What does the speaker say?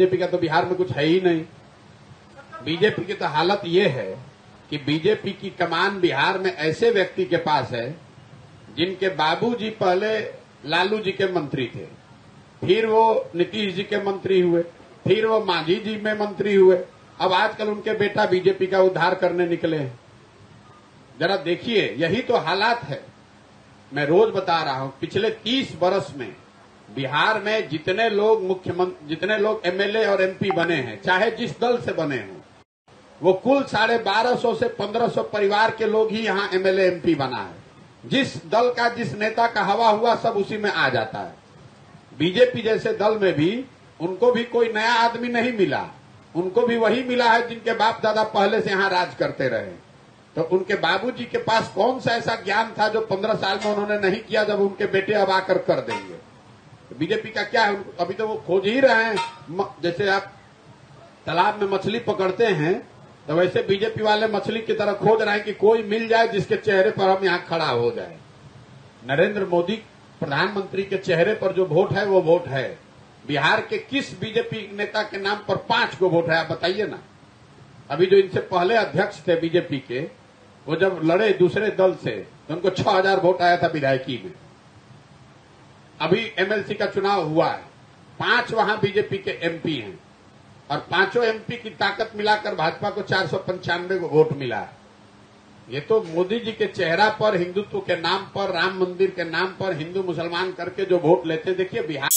BJP का तो बिहार में कुछ है ही नहीं। बीजेपी की तो हालत ये है कि बीजेपी की कमान बिहार में ऐसे व्यक्ति के पास है, जिनके बाबूजी पहले लालू जी के मंत्री थे, फिर वो नीतीश जी के मंत्री हुए, फिर वो मांझी जी में मंत्री हुए। अब आजकल उनके बेटा बीजेपी का उद्धार करने निकले हैं। जरा देखिए, यही तो हालात है। मैं रोज बता रहा हूँ, पिछले तीस वर्ष में बिहार में जितने लोग मुख्यमंत्री, जितने लोग एमएलए और एमपी बने हैं, चाहे जिस दल से बने हों, वो कुल साढ़े बारह सौ से पंद्रह सौ परिवार के लोग ही यहाँ एमएलए एमपी बना है। जिस दल का, जिस नेता का हवा हुआ, सब उसी में आ जाता है। बीजेपी जैसे दल में भी उनको भी कोई नया आदमी नहीं मिला। उनको भी वही मिला है जिनके बाप दादा पहले से यहाँ राज करते रहे। तो उनके बाबूजी के पास कौन सा ऐसा ज्ञान था जो पंद्रह साल में उन्होंने नहीं किया, जब उनके बेटे अब आकर कर देंगे? बीजेपी का क्या है? अभी तो वो खोज ही रहे हैं। जैसे आप तालाब में मछली पकड़ते हैं तो वैसे बीजेपी वाले मछली की तरह खोज रहे हैं कि कोई मिल जाए जिसके चेहरे पर हम यहाँ खड़ा हो जाए। नरेंद्र मोदी प्रधानमंत्री के चेहरे पर जो वोट है, वो वोट है। बिहार के किस बीजेपी नेता के नाम पर पाँच गो वोट है, आप बताइए ना। अभी जो इनसे पहले अध्यक्ष थे बीजेपी के, वो जब लड़े दूसरे दल से तो उनको छह हज़ार वोट आया था विधायकी में। अभी एमएलसी का चुनाव हुआ है। पाँच वहाँ बीजेपी के एमपी हैं। और पाँचों एमपी की ताकत मिलाकर भाजपा को चार सौ पंचानवे को वोट मिला है। ये तो मोदी जी के चेहरा पर, हिंदुत्व के नाम पर, राम मंदिर के नाम पर, हिंदू मुसलमान करके जो वोट लेते देखिए बिहार